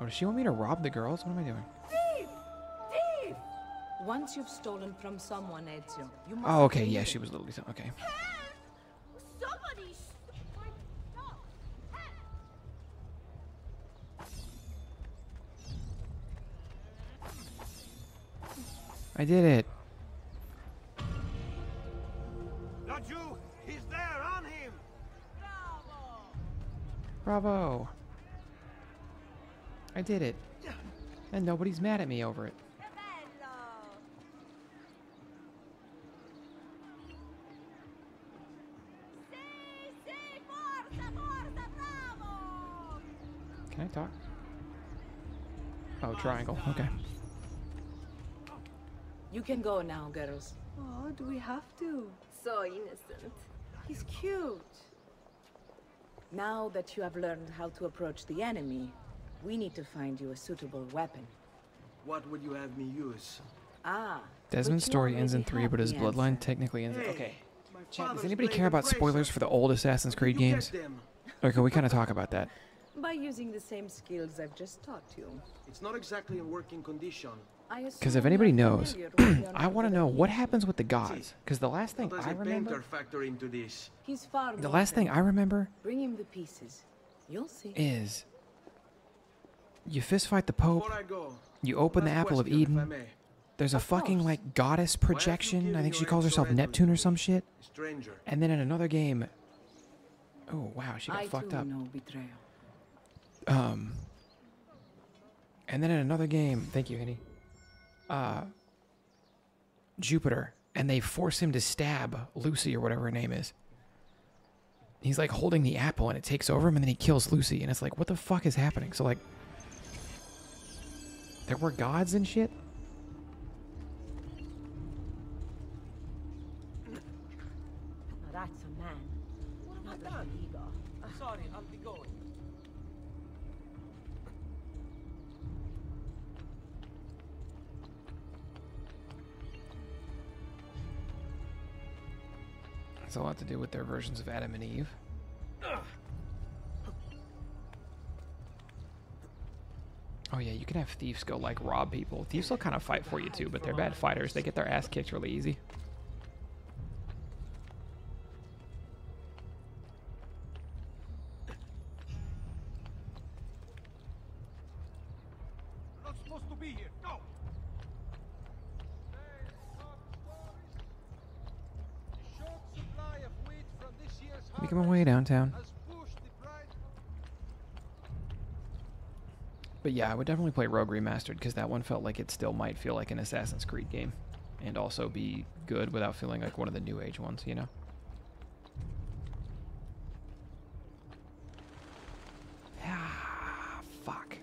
Oh, does she want me to rob the girls? What am I doing?
Thief! Thief! Once you've stolen from someone, Ezio, you must.
Oh, okay, yeah, she was literally. Okay. I did it.
Not you! He's there, on him!
Bravo. I did it. And nobody's mad at me over it. Can I talk? Oh, triangle. Okay.
You can go now, girls.
Oh, do we have to? So innocent.
He's cute. Now that you have learned how to approach the enemy, we need to find you a suitable weapon.
What would you have me use?
Ah.
Desmond's story ends in three, but his bloodline
answer.
technically ends.
Hey,
Okay. Chat, does anybody care about spoilers for the old Assassin's Creed games?
get them.
Or can we kind of talk about that?
By using the same skills I've just taught you.
It's not exactly in working condition.
I
Because if anybody knows,
familiar with the
I want to know what happens with the gods. Because the last thing
does
I
a
remember,
into this?
He's far
the last thing I remember
Bring him the pieces. You'll see.
is you fist fight the Pope,
go,
you open the apple of
question, if I
Eden. There's a fucking like goddess projection. I think she calls herself Neptune or some shit.
Stranger.
And then in another game, oh wow, she got
I
fucked up.
know betrayal.
Um, and then in another game, thank you, Henny. Uh, Jupiter, and they force him to stab Lucy or whatever her name is. He's like holding the apple, and it takes over him, and then he kills Lucy, and it's like, what the fuck is happening? So like, there were gods and shit. It's a lot to do with their versions of Adam and Eve. Oh yeah, you can have thieves go like rob people. Thieves will kind of fight for you too, but they're bad fighters. They get their ass kicked really easy. Downtown. But yeah, I would definitely play Rogue Remastered because that one felt like it still might feel like an Assassin's Creed game, and also be good without feeling like one of the New Age ones. You know. Ah, fuck.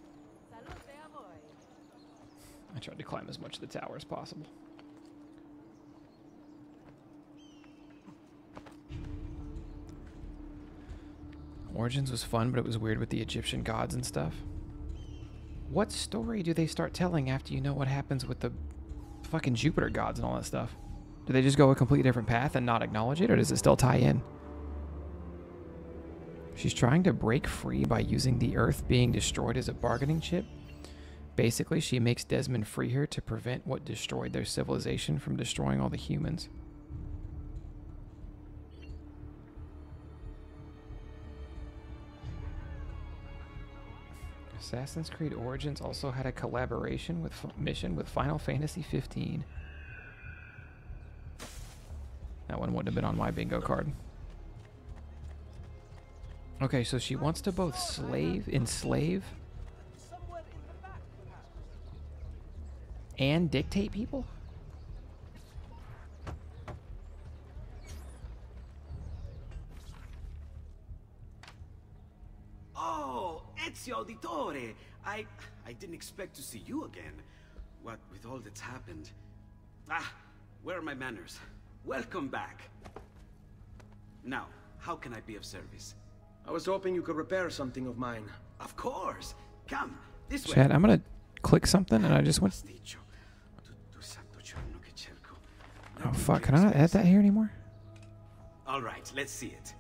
I tried to climb as much of the tower as possible. Origins was fun, but it was weird with the Egyptian gods and stuff. What story do they start telling after you know what happens with the fucking Jupiter gods and all that stuff? Do they just go a completely different path and not acknowledge it, or does it still tie in? She's trying to break free by using the Earth being destroyed as a bargaining chip. Basically, she makes Desmond free her to prevent what destroyed their civilization from destroying all the humans. Assassin's Creed Origins also had a collaboration with F- mission with Final Fantasy 15. That one wouldn't have been on my bingo card. Okay, so she wants to both slave, enslave, and dictate people?
Oh, Ezio Auditore! I... I didn't expect to see you again. What with all that's happened. Ah, where are my manners? Welcome back. Now, how can I be of service?
I was hoping you could repair something of mine.
Of course. Come, this way.
Chad, I'm gonna click something and I just went. Oh fuck! Can I not add that here anymore?
All right, let's see it.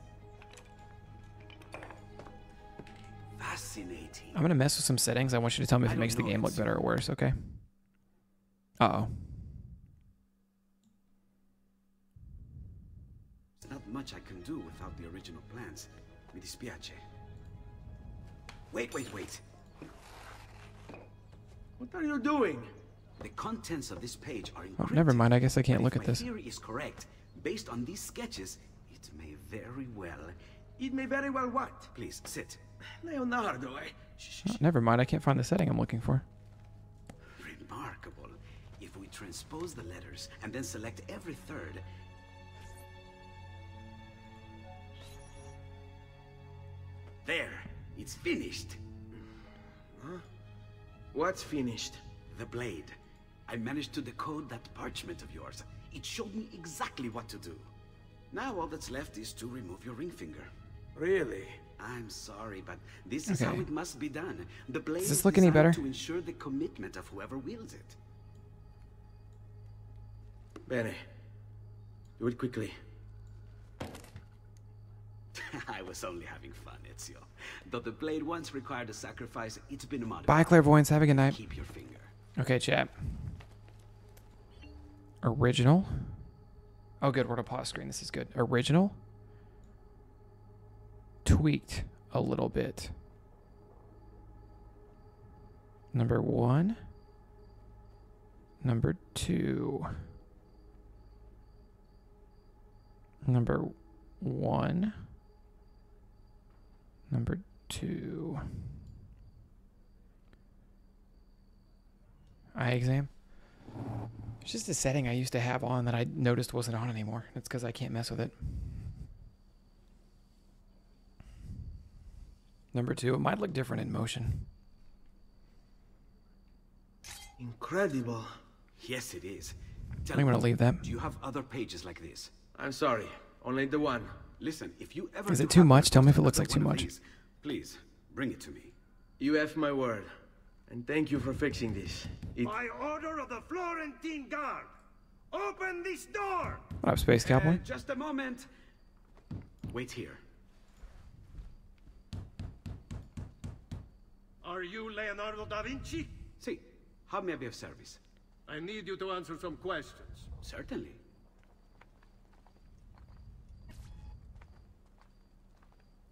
Fascinating.
I'm gonna mess with some settings. I want you to tell me if it makes the game look better or worse. Okay. Uh oh.
There's not much I can do without the original plans. Mi dispiace. Wait, wait, wait.
What are you doing?
The contents of this page are
Oh, never mind. I guess I can't look
if
at
my
this.
theory is correct. Based on these sketches, it may very well.
It may very well what?
Please sit.
Leonardo, eh?
Oh, never mind. I can't find the setting I'm looking for.
Remarkable. If we transpose the letters and then select every third. There, it's finished.
Huh? What's finished?
The blade. I managed to decode that parchment of yours. It showed me exactly what to do. Now all that's left is to remove your ring finger.
Really?
I'm sorry, but this is how it must be done. The blade
this
is
look any better?
to ensure the commitment of whoever wields it.
Bene. Do it quickly.
I was only having fun, Ezio. Though the blade once required a sacrifice, it's been modified.
Bye, clairvoyance. Have a good night.
Keep your finger.
Okay, chat. Original. Oh, good. We're on a pause screen. This is good. Original. Tweaked a little bit. Number one. Number two. Number one. Number two. Eye exam. It's just a setting I used to have on that I noticed wasn't on anymore. It's because I can't mess with it. Number two, it might look different in motion.
Incredible.
Yes, it is.
I'm gonna leave that.
Do you have other pages like this?
I'm sorry. Only the one.
Listen, if you ever
Is it too much? Tell me if it looks like too much.
these, Please, bring it to me.
You have my word. And thank you for fixing this. It...
By order of the Florentine Guard, open this door!
What up, Space Cowboy?
Uh, just a moment. Wait here.
Are you Leonardo da Vinci?
See, how may I be of service?
I need you to answer some questions.
Certainly.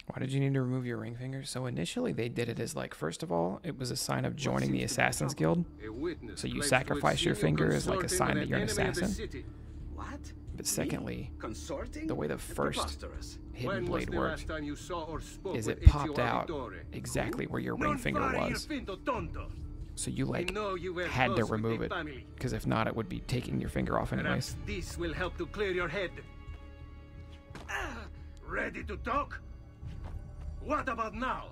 Why did you need to remove your ring finger? So initially they did it as like, first of all, it was a sign of joining the Assassin's Guild. So you
pledged
sacrifice your
Exenio
finger as like a sign that you're an
enemy of the
assassin.
city.
What?
But secondly,
Consorting?
the way the first hidden
When
blade worked
time you saw or spoke
is it popped out exactly where your ring finger was. So you like
know you
had to remove it because if not, it would be taking your finger off anyways.
This will help to clear your head. Ah, ready to talk? What about now?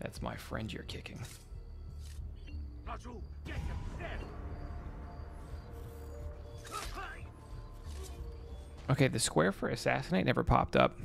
That's my friend you're kicking. Okay, the square for assassinate never popped up.